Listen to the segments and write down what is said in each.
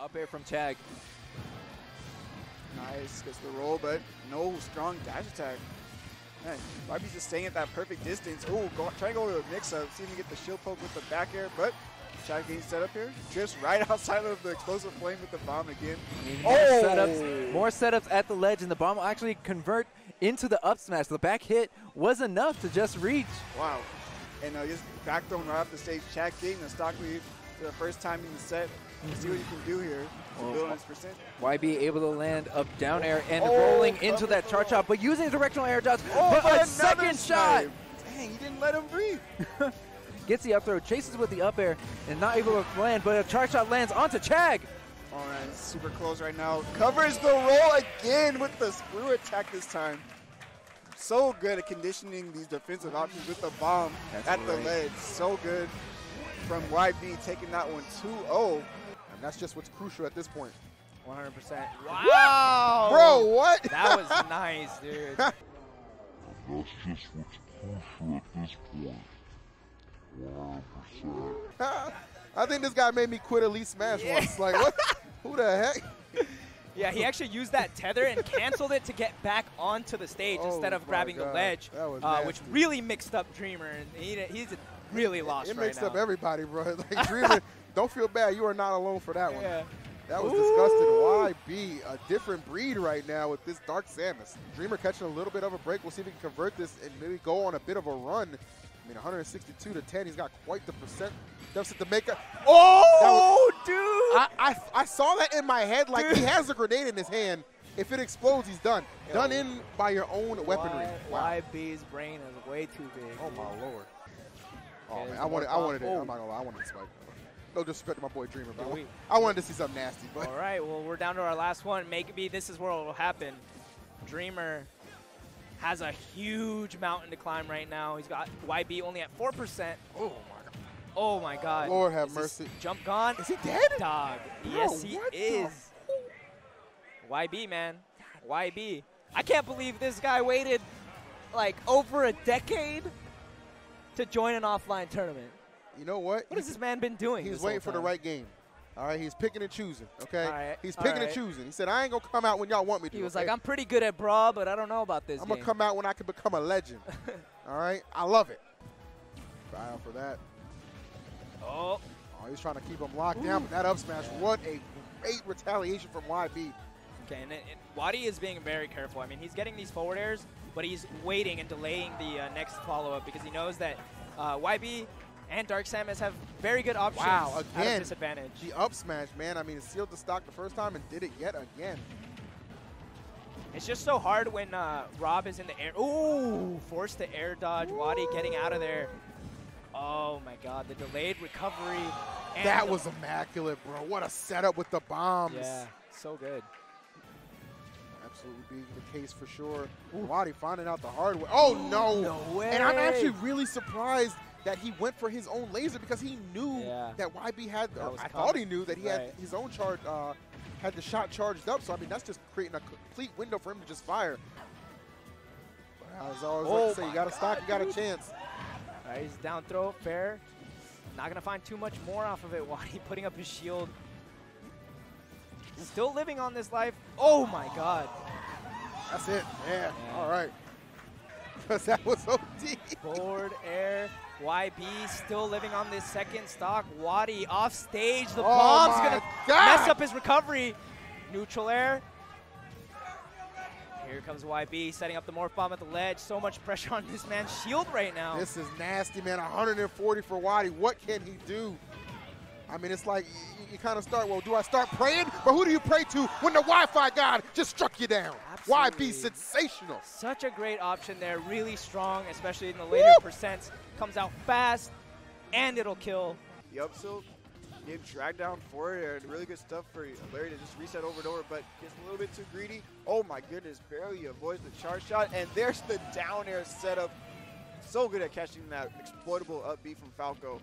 Up air from Tag. Nice, gets the roll, but no strong dash attack. Man, YB's just staying at that perfect distance. Oh, go, try to go to a mix-up, see if he can get the shield poke with the back air, but Chad getting set up here. Drifts right outside of the explosive flame with the bomb again. More Oh! setups, more setups at the ledge, and the bomb will actually convert into the up smash. The back hit was enough to just reach. Wow. And uh, just back thrown right off the stage. Chad getting the stock lead for the first time in the set. See what you can do here to Well, build on his percent. YB able to land up down air and Oh, rolling into that charge shot, but using directional air dodge. Oh, but a second shot. Dang, he didn't let him breathe. gets the up throw, chases with the up air, and not able to land, but a charge shot lands onto Chag. All right, super close right now. Covers the roll again with the screw attack this time. So good at conditioning these defensive options with the bomb That's at the ledge. So good from YB taking that one 2-0. And that's just what's crucial at this point. 100%. Wow. Bro, what? That was nice, dude. That's just what's crucial at this point. 100%. I think this guy made me quit Elite Smash once. Like, what? Who the heck? Yeah, he actually used that tether and canceled it to get back onto the stage Oh instead of my grabbing the ledge, That was uh, which really mixed up Dreamer. And he, he's really lost It right mixed now. up everybody, bro. Like, Dreamer, don't feel bad. You are not alone for that one. Yeah. That was Ooh. disgusting. be a different breed right now with this Dark Samus. Dreamer catching a little bit of a break. We'll see if he can convert this and maybe go on a bit of a run. I mean, 162 to 10. He's got quite the percent deficit to make up. Oh, dude! I, I, I saw that in my head. Like, he has a grenade in his hand. If it explodes, he's done. Done in by your own weaponry. Y- YB's brain is way too big. Oh, my lord. Oh, man. I wanted, I wanted it. I'm oh. not going to lie. I wanted to spike. No disrespect to my boy Dreamer, but I we- I wanted to see something nasty. But All right, well, we're down to our last one. Maybe this is where it will happen. Dreamer has a huge mountain to climb right now. He's got YB only at 4%. oh, my God. Oh, my God. Lord have Is mercy. Jump gone? Is he dead? Dog. Bro, yes, he is. YB, man. YB. I can't believe this guy waited like over a decade to join an offline tournament. You know what? What has this man been doing? He's waiting for the right game. All right, he's picking and choosing. Okay, right, he's picking and choosing. He said, "I ain't gonna come out when y'all want me to." He was okay? like, I'm pretty good at Brawl, but I don't know about this I'm game. gonna come out when I can become a legend." All right, I love it. Try out for that. Oh, Oh, he's trying to keep him locked down, but that up smash, what a great retaliation from YB. okay. And, and Wadi is being very careful. I mean, he's getting these forward airs, but he's waiting and delaying the uh, next follow-up because he knows that uh, YB and Dark Samus have very good options Wow, at a again. disadvantage. The up smash, man. I mean, it sealed the stock the first time and did it yet again. It's just so hard when uh, Rob is in the air. Ooh, forced to air dodge. Wadi getting out of there. Oh my God, the delayed recovery. and that was immaculate, bro. What a setup with the bombs. yeah, so good. Absolutely being the case for sure. Wadi finding out the hard way. Oh no! No way. And I'm actually really surprised that he went for his own laser because he knew Yeah. that YB had. That I thought he knew that he Right. had his own charge, uh, had the shot charged up. So I mean, that's just creating a complete window for him to just fire. But I was always like Oh to say, you got a stock, you got a chance. All right, he's down throw, fair. Not gonna find too much more off of it. Wadi putting up his shield. Still living on this life. Oh my God. That's it. Yeah. Yeah. All right. Because that was OD. Forward air. YB still living on this second stock. Wadi off stage. The Oh bomb's gonna God. mess up his recovery. Neutral air. Here comes YB setting up the morph bomb at the ledge. So much pressure on this man's shield right now. This is nasty, man. 140 for Wadi. What can he do? I mean, it's like you, you kind of start, well, do I start praying? But who do you pray to when the Wi-Fi god just struck you down? Absolutely. be sensational. Such a great option there. Really strong, especially in the later percents. Comes out fast, and it'll kill. The up tilt, getting dragged down forward, and really good stuff for Larry to just reset over and over, but gets a little bit too greedy. Oh my goodness, barely avoids the charge shot, and there's the down air setup. So good at catching that exploitable up B from Falco.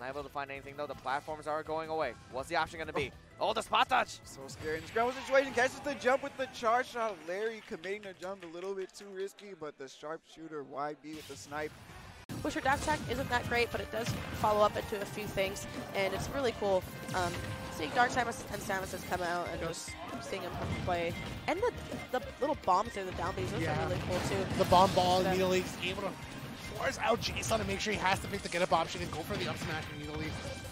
Not able to find anything though. The platforms are going away. What's the option going to be? Oh, the spot touch. So scary. In the scramble situation, catches the jump with the charge shot. Larry committing the jump a little bit too risky, but the sharpshooter YB with the snipe. Busher dash attack isn't that great, but it does follow up into a few things, and it's really cool um, seeing Dark Samus and Samus has come out and just seeing him come play. And the the little bombs there, the down Bs, those Yeah. are really cool too. The bomb ball Yeah. immediately able to force out Jason to make sure he has to pick the get up option and go for the up smash immediately.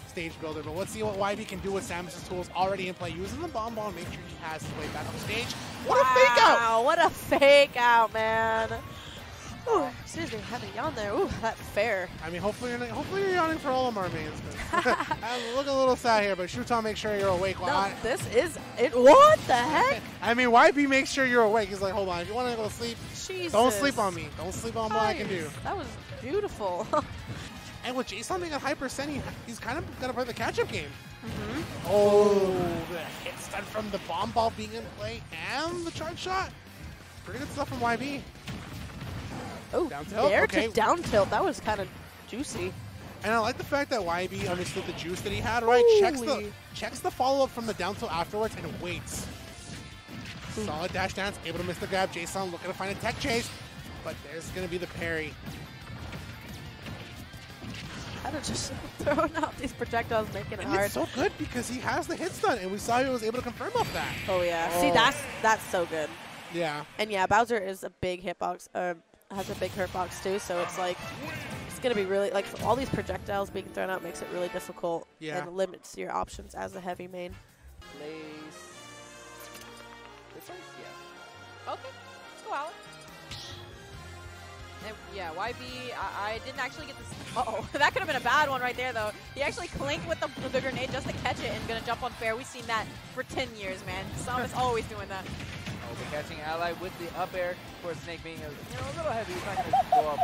Stage builder, but let's see what YB can do with Samus's tools already in play. Using the bomb ball, make sure he has his way back on stage. What a fake out! Wow, what a fake out, man. Ooh, seriously, had a yawn there. Ooh, that fair. I mean, hopefully you're hopefully you're yawning for all of our mains. I look a little sad here, but Shuton, make sure you're awake. While No, I, this is it. What the heck? I mean, YB makes sure you're awake. He's like, hold on, if you want to go to sleep, Jesus. don't sleep on me. Don't sleep on what I can do. That was beautiful. And with Jason being at high percent, he, he's kind of going to play the catch-up game. Mhm. Oh, the hit stun from the bomb ball being in play and the charge shot. Pretty good stuff from YB. Oh, Down tilt? there Okay. to down tilt. That was kind of juicy. And I like the fact that YB understood the juice that he had, right? Checks the checks the follow-up from the down tilt afterwards and waits. Solid dash dance, able to miss the grab. Jason looking to find a tech chase, but there's going to be the parry. Kind of just throwing out these projectiles, making it And hard. it's so good because he has the hit stun, and we saw he was able to confirm off that. oh yeah. See, Oh. that's that's so good. Yeah. And yeah, Bowser is a big hitbox. Uh, has a big hurt box too, so it's like it's gonna be really like all these projectiles being thrown out makes it really difficult Yeah. and limits your options as a heavy main. Place. This one? Yeah. Okay, let's go, out. And yeah, YB, I, I didn't actually get this. Uh oh, that could have been a bad one right there, though. He actually clinked with the, the grenade just to catch it and gonna jump on fair. We've seen that for 10 years, man. Samus always doing that. Catching ally with the up air. Of course, Snake being a, you know, a little heavy, he's not going to go up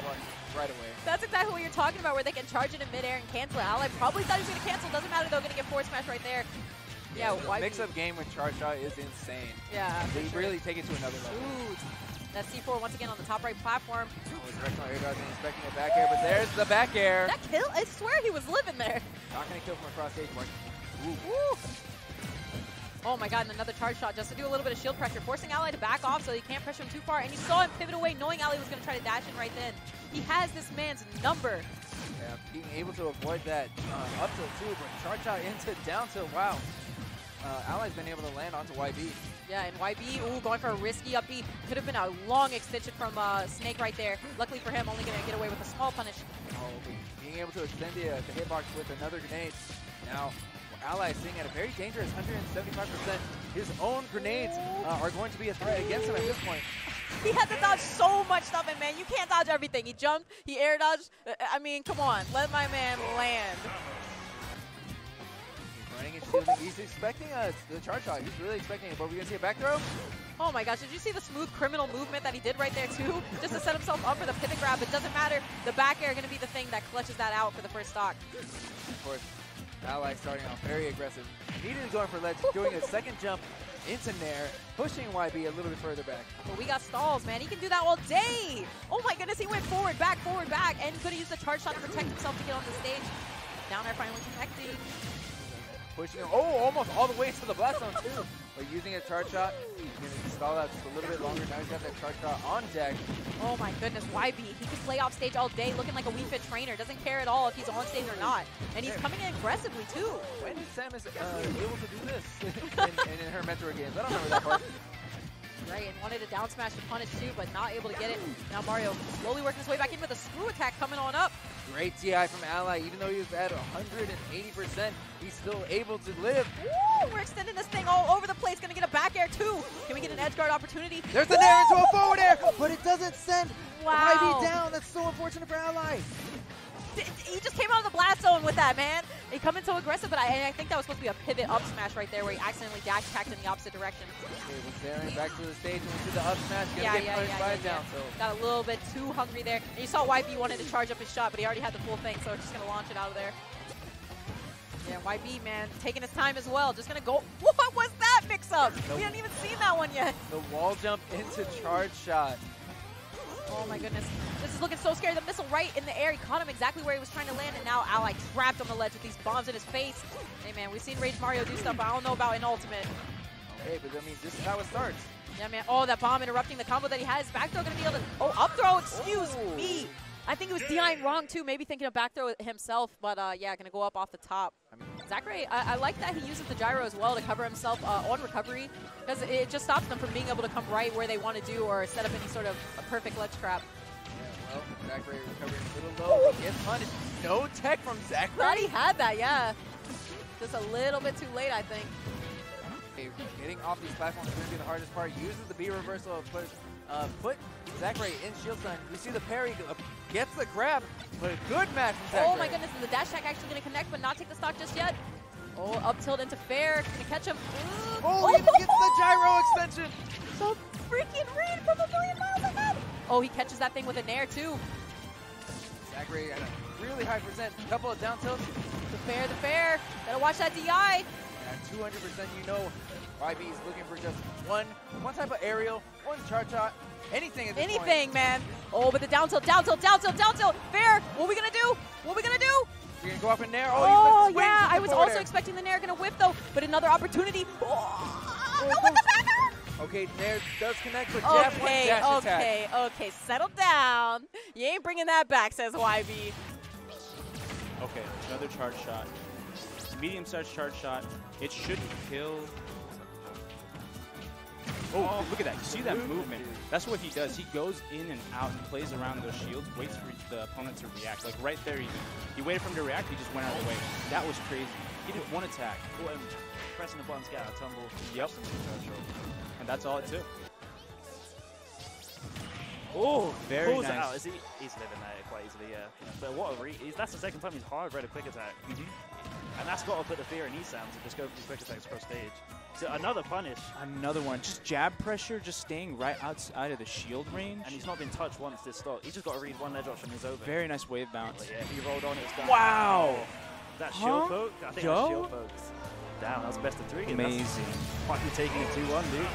right away. That's exactly what you're talking about, where they can charge it in midair and cancel it. Ally probably thought he was gonna cancel. Doesn't matter though, gonna get forward smash right there. Yeah, the YB. mix-up game with charge shot is insane. Yeah, They sure. really take it to another level. Ooh, that C4 once again on the top right platform. Oh, directional air dodge and expecting a back air, but there's the back air. That kill, I swear he was living there. Not going to kill from across stage. Mark. Ooh. Oh my god, and another charge shot just to do a little bit of shield pressure, forcing Ally to back off so he can't pressure him too far. And you saw him pivot away, knowing Ally was going to try to dash in right then. He has this man's number. Yeah, being able to avoid that uh, up tilt too, but charge shot into down tilt. Wow. Uh, Ally's been able to land onto YB. Yeah, and YB, ooh, going for a risky up B. Could have been a long extension from uh, Snake right there. Luckily for him, only going to get away with a small punish. Oh, being able to extend the, uh, the hitbox with another grenade. Now, Ally sitting at a very dangerous 175%. His own grenades uh, are going to be a threat against him at this point. He had to dodge so much stuff, and man, you can't dodge everything. He jumped, he air dodged. Uh, I mean, come on, let my man land. He's running and shielding. He's expecting uh, the charge shot. He's really expecting it, but we're going to see a back throw. Oh my gosh, did you see the smooth criminal movement that he did right there too? Just to set himself up for the pivot grab. It doesn't matter. The back air going to be the thing that clutches that out for the first stock. Of course, Ally starting off very aggressive. Immediately going for ledge, doing a second jump into Nair, pushing YB a little bit further back. But we got stalls, man. He can do that all day. Oh my goodness, he went forward, back, forward, back, and could have used the charge shot to protect himself to get on the stage. Down air finally connecting. Pushing him, oh, almost all the way to the blast zone too. But using a charge shot, he's going to stall out just a little bit longer. Now he's got that charge shot on deck. Oh my goodness, YB, he can play off stage all day looking like a Wii Fit trainer. Doesn't care at all if he's on stage or not. And he's coming in aggressively too. When is Samus uh, able to do this in, in, in her Metroid games? I don't remember that part. Right, and wanted a down smash to punish too, but not able to get it. Now Mario slowly working his way back in with a screw attack coming on up. Great DI from Ally. Even though he was at 180%, he's still able to live. Woo! We're extending this thing all over the place. Gonna get a back air too. Can we get an edge guard opportunity? There's an air into a forward air, but it doesn't send Wow. YB down. That's so unfortunate for Ally. He just came out of the blast zone with that, man. He coming so aggressive, but I, I think that was supposed to be a pivot up smash right there where he accidentally dash attacked in the opposite direction. Okay, was Darren back to the stage and we see the up smash. Yeah, yeah, yeah, yeah, down tilt. Got a little bit too hungry there. And you saw YB wanted to charge up his shot, but he already had the full thing, so just gonna launch it out of there. Yeah, YB, man, taking his time as well. Just gonna go. What was that mix up? We haven't even seen that one yet. The wall jump into charge shot. Oh my goodness. This is looking so scary. The missile right in the air. He caught him exactly where he was trying to land, and now Ally trapped on the ledge with these bombs in his face. Hey man, we've seen Rage Mario do stuff, but I don't know about an Ultimate. Okay, but I mean, this is how it starts. Yeah, man. Oh, that bomb interrupting the combo that he has. Back throw gonna be able to. Oh, up throw. Excuse Oh. me. I think it was DIing wrong too. Maybe thinking of back throw himself, but uh, yeah, gonna go up off the top. I mean, Zachary, I, I like that he uses the gyro as well to cover himself uh, on recovery because it just stops them from being able to come right where they want to do or set up any sort of a perfect ledge trap. Yeah, well, Zachary recovering a little low. Gets punished. No tech from Thought Zachary. he had that, yeah. Just a little bit too late, I think. Okay, Getting off these platforms is going to be the hardest part. Uses the B reversal put, uh, put Zachary in shield sign. We see the parry, uh, gets the grab, but a good match from Zachary. Oh my goodness, is the dash attack actually going to connect but not take the stock just yet? Oh, up tilt into fair. Gonna catch him. Oh, he gets the gyro extension. So freaking read from a million miles ahead. Oh, he catches that thing with a nair too. Zachary at a really high percent. Couple of down tilts. The fair, the fair. Gotta watch that DI. At 200%, you know YB is looking for just one, one type of aerial, one charge shot, anything at this point. Anything, man. Oh, but the down tilt, down tilt, down tilt, down tilt. Fair. What are we gonna do? What are we gonna do? You're gonna go up in there. Oh, Oh, yeah. I was also expecting the nair gonna whip, though, but another opportunity. Oh, Oh, no with the backer. Okay, Nair does connect, but Okay, dash attack. okay, okay. Settle down. You ain't bringing that back, says YB. Okay, another charge shot. Medium-sized charge shot. It shouldn't kill. Oh, oh, look at that. You see that movement? That's what he does. He goes in and out and plays around those shields, waits for the opponent to react. Like right there, he, he waited for him to react, he just went out of the way. That was crazy. He did one attack. Caught him pressing the buttons, get out of tumble. Yep. pressing the threshold. And that's all it took. Oh, Very pulls it nice. out. Is he, he's living there quite easily, yeah. But what a re he's, that's the second time he's hard read a quick attack. Mm-hmm. And that's got to put the fear in Esam to just go for these quick attacks across stage. So another punish, Another one. Just jab pressure, just staying right outside of the shield range. and he's not been touched once this stock. He's just got to read one ledge option, he's over. Very nice wave bounce. Yeah, he rolled on, it was down. Wow. That Huh? shield poke? I think Yo? that shield poke's down. That was best of three. and that's Amazing. Fucking taking a 2-1, dude.